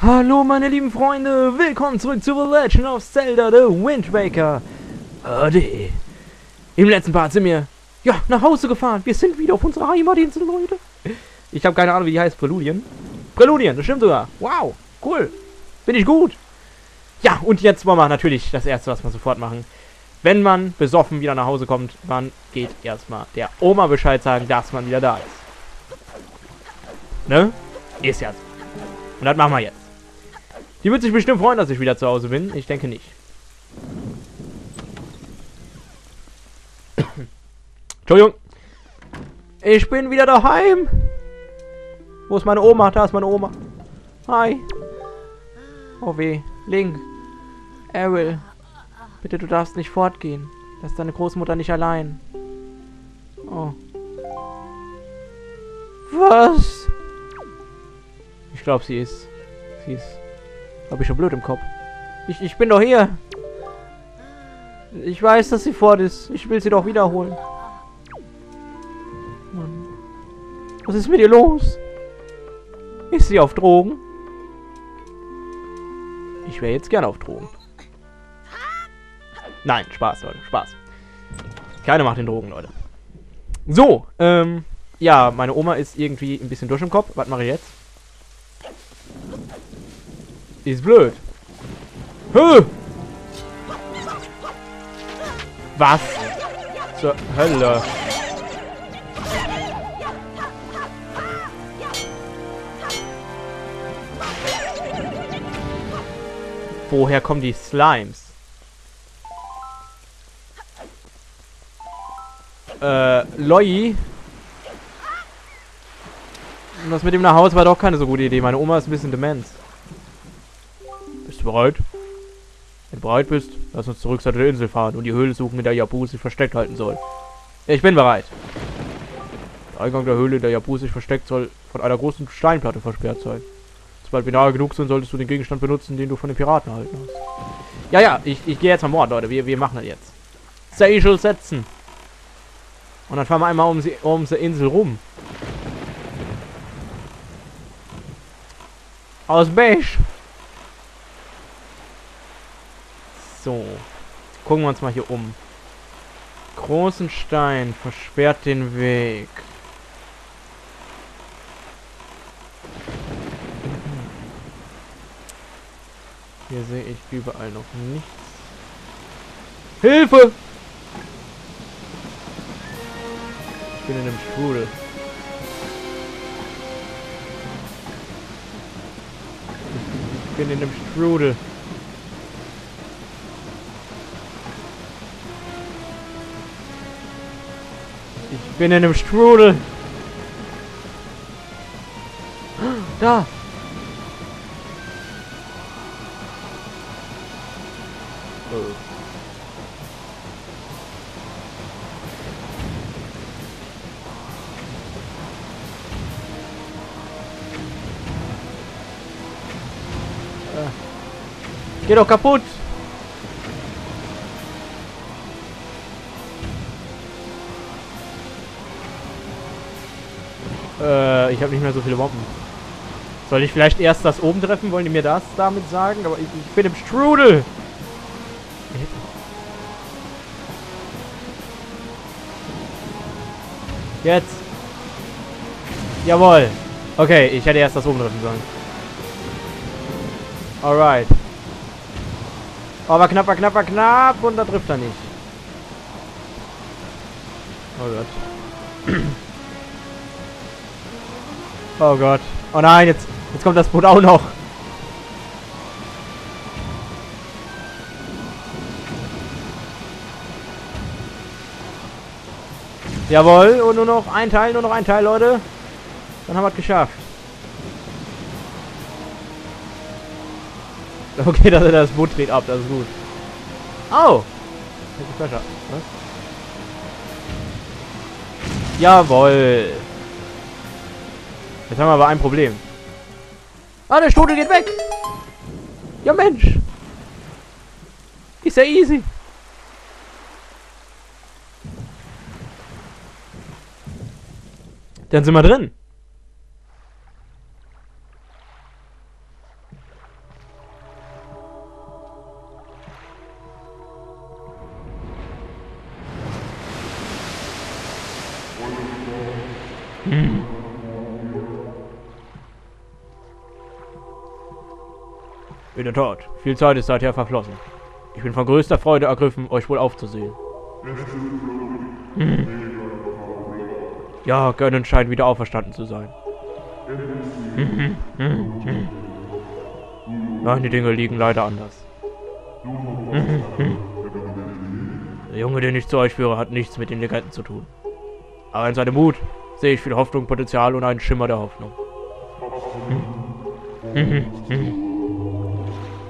Hallo meine lieben Freunde, willkommen zurück zu The Legend of Zelda The Wind Waker. HD. Im letzten Part sind wir ja, nach Hause gefahren. Wir sind wieder auf unserer Heimatinsel, Leute. Ich habe keine Ahnung, wie die heißt. Präludien? Präludien, das stimmt sogar. Wow, cool. Bin ich gut. Ja, und jetzt wollen wir natürlich das Erste, was wir sofort machen. Wenn man besoffen wieder nach Hause kommt, man geht erstmal der Oma Bescheid sagen, dass man wieder da ist. Ne? Ist ja so. Und das machen wir jetzt. Die wird sich bestimmt freuen, dass ich wieder zu Hause bin. Ich denke nicht. Entschuldigung. Ich bin wieder daheim. Wo ist meine Oma? Da ist meine Oma. Hi. Oh weh. Link. Errol. Bitte, du darfst nicht fortgehen. Lass deine Großmutter nicht allein. Oh. Was? Ich glaube, sie ist... Sie ist... Hab ich schon blöd im Kopf. Ich, ich bin doch hier. Ich weiß, dass sie fort ist. Ich will sie doch wiederholen. Mann. Was ist mit ihr los? Ist sie auf Drogen? Ich wäre jetzt gerne auf Drogen. Nein, Spaß, Leute, Spaß. Keine macht den Drogen, Leute. So, ähm, ja, meine Oma ist irgendwie ein bisschen durch im Kopf. Was mache ich jetzt? Ist blöd. Hö! Was? Zur Hölle. Woher kommen die Slimes? Äh, Loi. Das mit dem nach Hause war doch keine so gute Idee. Meine Oma ist ein bisschen Demenz. Bist du bereit? Wenn du bereit bist, lass uns zur Insel fahren und die Höhle suchen, in der Yabu sich versteckt halten soll. Ich bin bereit. Der Eingang der Höhle, in der Yabu sich versteckt, soll von einer großen Steinplatte versperrt sein. Sobald wir nahe genug sind, solltest du den Gegenstand benutzen, den du von den Piraten erhalten hast. Ja, ja, ich, ich gehe jetzt am Mord, Leute. Wir, wir machen das jetzt. Seychelles setzen. Und dann fahren wir einmal um, sie, um die Insel rum. Aus Beige. So. Gucken wir uns mal hier um. Großen Stein versperrt den Weg. Hier sehe ich überall noch nichts. Hilfe! Ich bin in einem Strudel. Ich bin in einem Strudel. Bin in einem Strudel. Da! Äh. Geh doch kaputt! Äh, ich habe nicht mehr so viele Bomben. Soll ich vielleicht erst das oben treffen? Wollen die mir das damit sagen? Aber ich, ich bin im Strudel! Jetzt. Jawohl. Okay, ich hätte erst das oben treffen sollen. Alright. Aber knapp, war knapp, war knapp und da trifft er nicht. Oh Gott. Oh Gott. Oh nein, jetzt, jetzt kommt das Boot auch noch. Jawohl, und nur noch ein Teil, nur noch ein Teil, Leute. Dann haben wir es geschafft. Okay, das, das Boot dreht ab, das ist gut. Oh! Was? Jawohl. Jetzt haben wir aber ein Problem. Ah, der Stute geht weg. Ja, Mensch. Ist ja easy. Dann sind wir drin. Hm. In der Tat, viel Zeit ist seither verflossen. Ich bin von größter Freude ergriffen, euch wohl aufzusehen. Hm. Ja, Gönnen scheint wieder auferstanden zu sein. Nein, die Dinge liegen leider anders. Der Junge, den ich zu euch führe, hat nichts mit den Legenden zu tun. Aber in seinem Mut sehe ich viel Hoffnung, Potenzial und einen Schimmer der Hoffnung.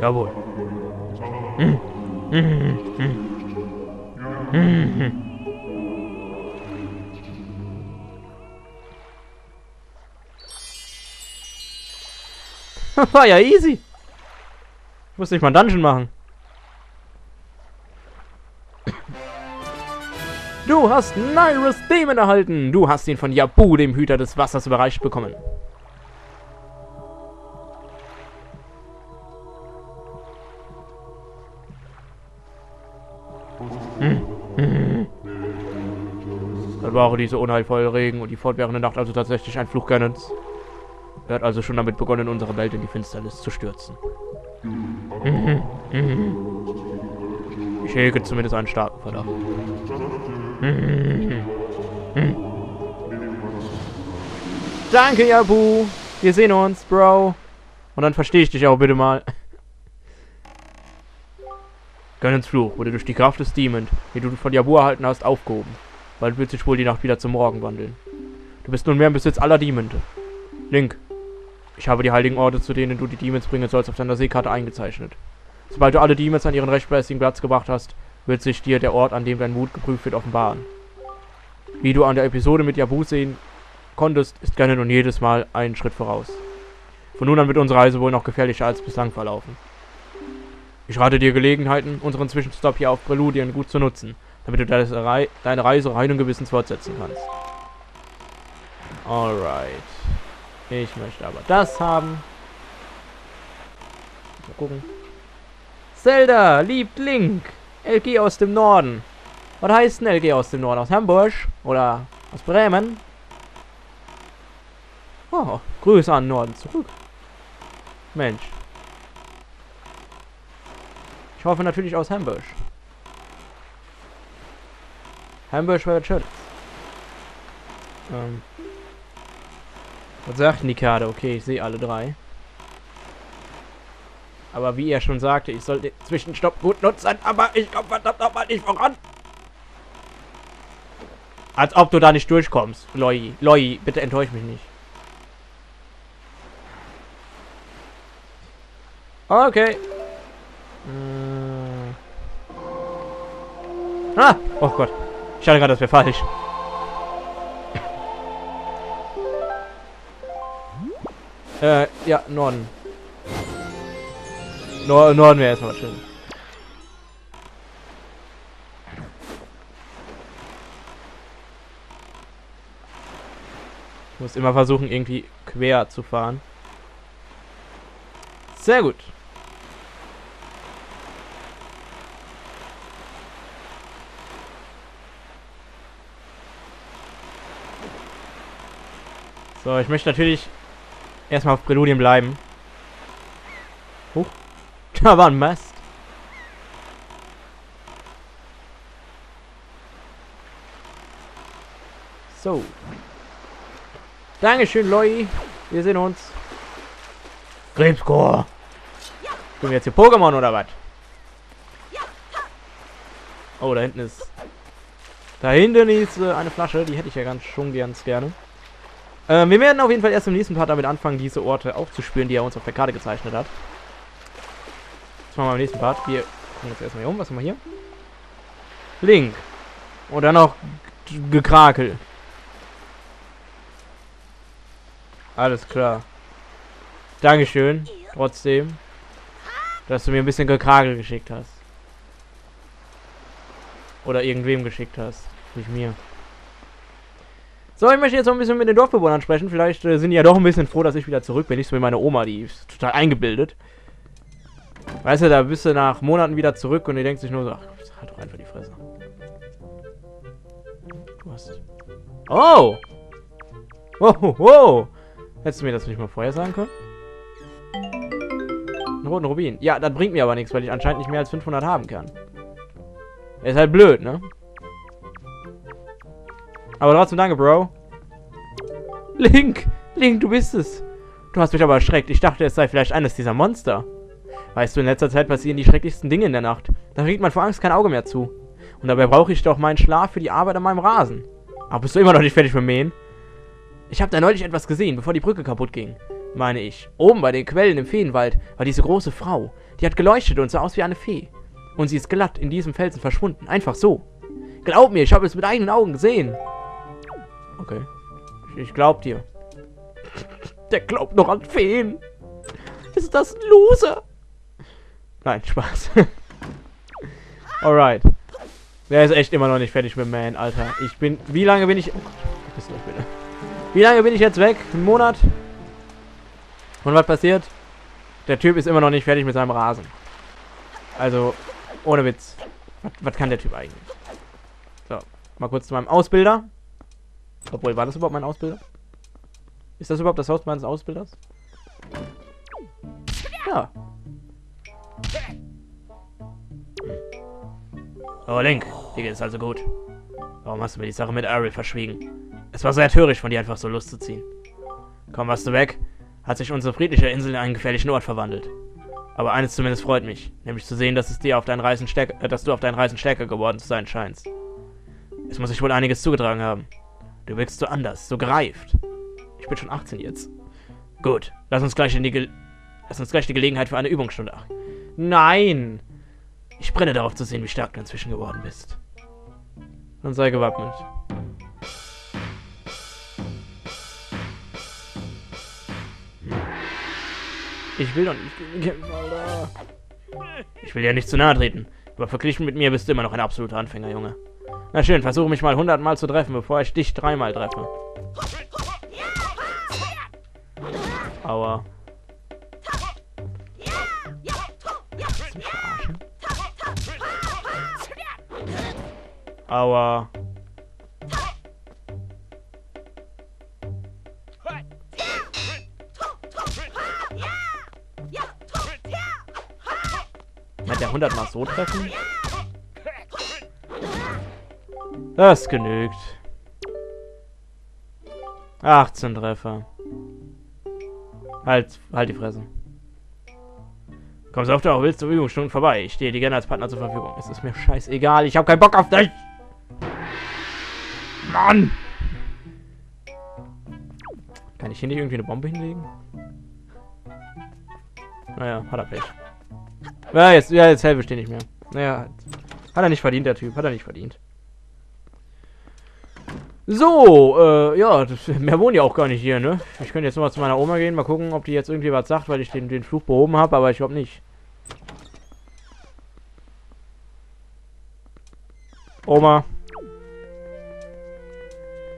Jawohl. War ja easy. Ich muss nicht mal Dungeon machen. Du hast Nyrus Demon erhalten. Du hast ihn von Yabu, dem Hüter des Wassers, überreicht bekommen. Auch diese unheilvolle Regen und die fortwährende Nacht also tatsächlich ein Fluch Gönnens. Er hat also schon damit begonnen, unsere Welt in die Finsternis zu stürzen. Ich hege zumindest einen starken Verdacht. Danke, Yabu. Wir sehen uns, Bro. Und dann verstehe ich dich auch bitte mal. Gönnens Fluch wurde durch die Kraft des Demon, die du von Yabu erhalten hast, aufgehoben. Bald wird sich wohl die Nacht wieder zum Morgen wandeln. Du bist nunmehr im Besitz aller Demon. Link, ich habe die heiligen Orte, zu denen du die Demons bringen sollst, auf deiner Seekarte eingezeichnet. Sobald du alle Demons an ihren rechtmäßigen Platz gebracht hast, wird sich dir der Ort, an dem dein Mut geprüft wird, offenbaren. Wie du an der Episode mit Yabu sehen konntest, ist gerne nun jedes Mal einen Schritt voraus. Von nun an wird unsere Reise wohl noch gefährlicher als bislang verlaufen. Ich rate dir Gelegenheiten, unseren Zwischenstopp hier auf Präludien gut zu nutzen, damit du deine Reise rein und gewissens fortsetzen kannst. Alright. Ich möchte aber das haben. Mal gucken. Zelda liebt Link. LG aus dem Norden. Was heißt denn LG aus dem Norden? Aus Hamburg? Oder aus Bremen? Oh, Grüße an Norden zurück. Mensch. Ich hoffe natürlich aus Hamburg. Hamburg wäre schön. Ähm. Was sagt denn die Karte? Okay, ich sehe alle drei. Aber wie er schon sagte, ich soll den Zwischenstopp gut nutzen, aber ich komme verdammt nochmal nicht voran. Als ob du da nicht durchkommst, Loi. Loi, bitte enttäusch mich nicht. Okay. Äh. Ah! Oh Gott. Ich dachte gerade, das wäre falsch. Äh, ja, Norden. Nor Norden wäre erstmal schön. Ich muss immer versuchen, irgendwie quer zu fahren. Sehr gut. So, ich möchte natürlich erstmal auf Präludien bleiben. Huch. Da war ein Mast. So. Dankeschön, Loi. Wir sehen uns. Krebscore. Sind wir jetzt hier Pokémon oder was? Oh, da hinten ist... Da hinten ist äh, eine Flasche. Die hätte ich ja ganz schon ganz gerne. Äh, wir werden auf jeden Fall erst im nächsten Part damit anfangen, diese Orte aufzuspüren, die er uns auf der Karte gezeichnet hat. Das machen wir im nächsten Part. Wir gucken jetzt erstmal hier um. Was haben wir hier? Link. Und dann noch Gekrakel. Alles klar. Dankeschön. Trotzdem. Dass du mir ein bisschen Gekrakel geschickt hast. Oder irgendwem geschickt hast. Nicht mir. So, ich möchte jetzt noch ein bisschen mit den Dorfbewohnern sprechen. Vielleicht äh, sind die ja doch ein bisschen froh, dass ich wieder zurück bin. Nicht so wie meine Oma, die ist total eingebildet. Weißt du, da bist du nach Monaten wieder zurück und die denkt sich nur so, ach, halt doch einfach die Fresse. Hast... Oh! Oh, oh, oh. Hättest du mir das nicht mal vorher sagen können? Einen roten Rubin. Ja, das bringt mir aber nichts, weil ich anscheinend nicht mehr als 500 haben kann. Ist halt blöd, ne? Aber trotzdem danke, Bro. Link! Link, du bist es. Du hast mich aber erschreckt. Ich dachte, es sei vielleicht eines dieser Monster. Weißt du, in letzter Zeit passieren die schrecklichsten Dinge in der Nacht. Da kriegt man vor Angst kein Auge mehr zu. Und dabei brauche ich doch meinen Schlaf für die Arbeit an meinem Rasen. Aber bist du immer noch nicht fertig mit Mähen? Ich habe da neulich etwas gesehen, bevor die Brücke kaputt ging. Meine ich. Oben bei den Quellen im Feenwald war diese große Frau. Die hat geleuchtet und sah aus wie eine Fee. Und sie ist glatt in diesem Felsen verschwunden. Einfach so. Glaub mir, ich habe es mit eigenen Augen gesehen. Okay. Ich glaub dir. Der glaubt noch an Feen. Ist das ein Loser? Nein, Spaß. Alright. Der ist echt immer noch nicht fertig mit Man, Alter. Ich bin... Wie lange bin ich... Wie lange bin ich jetzt weg? Ein Monat? Und was passiert? Der Typ ist immer noch nicht fertig mit seinem Rasen. Also, ohne Witz. Was kann der Typ eigentlich? So, mal kurz zu meinem Ausbilder. Obwohl, war das überhaupt mein Ausbilder? Ist das überhaupt das Haus meines Ausbilders? Ja. Oh, Link. Dir geht es also gut. Warum hast du mir die Sache mit Ariel verschwiegen? Es war sehr töricht von dir, einfach so Lust zu ziehen. Komm, warst du weg, hat sich unsere friedliche Insel in einen gefährlichen Ort verwandelt. Aber eines zumindest freut mich, nämlich zu sehen, dass es dir auf deinen Reisen stärker, äh, dass du auf deinen Reisen stärker geworden zu sein scheinst. Es muss sich wohl einiges zugetragen haben. Du wirkst so anders, so gereift. Ich bin schon 18 jetzt. Gut, lass uns gleich in die Ge lass uns gleich die Gelegenheit für eine Übungsstunde achten. Nein! Ich brenne darauf zu sehen, wie stark du inzwischen geworden bist. Dann sei gewappnet. Ich will doch nicht kämpfen, Alter. Ich will ja nicht zu nahe treten. Aber verglichen mit mir bist du immer noch ein absoluter Anfänger, Junge. Na schön, versuche mich mal hundertmal zu treffen, bevor ich dich dreimal treffe. Aua. Aua. Hat der 100 mal so treffen? Das genügt. 18 Treffer. Halt, halt die Fresse. Komm so oft du auch willst zur Übungsstunden vorbei. Ich stehe dir gerne als Partner zur Verfügung. Es ist mir scheißegal. Ich habe keinen Bock auf dich. Mann! Kann ich hier nicht irgendwie eine Bombe hinlegen? Naja, hat er Pech. Ja, jetzt, ja, jetzt helfe ich dir nicht mehr. Naja, hat er nicht verdient, der Typ. Hat er nicht verdient. So, äh, ja, mehr wohnen ja auch gar nicht hier, ne? Ich könnte jetzt nochmal zu meiner Oma gehen, mal gucken, ob die jetzt irgendwie was sagt, weil ich den, den Fluch behoben habe, aber ich glaube nicht. Oma.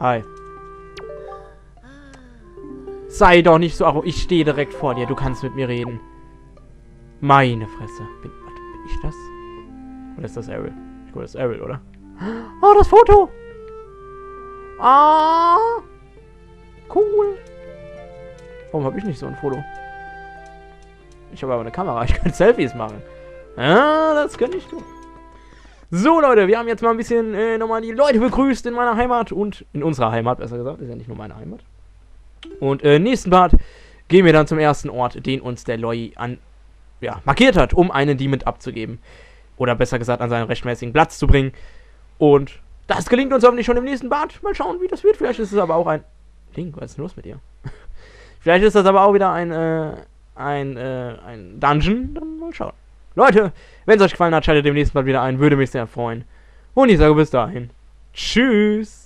Hi. Sei doch nicht so arrogant. Ich stehe direkt vor dir. Du kannst mit mir reden. Meine Fresse. Bin, warte, bin ich das? Oder ist das Ariel? Ich glaube, das ist Ariel, oder? Oh, das Foto! Ah! Cool! Warum habe ich nicht so ein Foto? Ich habe aber eine Kamera. Ich kann Selfies machen. Ah, das kann ich tun. So, Leute, wir haben jetzt mal ein bisschen äh, nochmal die Leute begrüßt in meiner Heimat und in unserer Heimat, besser gesagt. Ist ja nicht nur meine Heimat. Und äh, nächsten Part gehen wir dann zum ersten Ort, den uns der Loi an, ja, markiert hat, um einen Demon abzugeben. Oder besser gesagt, an seinen rechtmäßigen Platz zu bringen. Und das gelingt uns hoffentlich schon im nächsten Part. Mal schauen, wie das wird. Vielleicht ist es aber auch ein... Link, was ist denn los mit dir? Vielleicht ist das aber auch wieder ein, äh, ein, äh, ein Dungeon. Dann mal schauen. Leute, wenn es euch gefallen hat, schaltet demnächst mal wieder ein. Würde mich sehr freuen. Und ich sage bis dahin. Tschüss.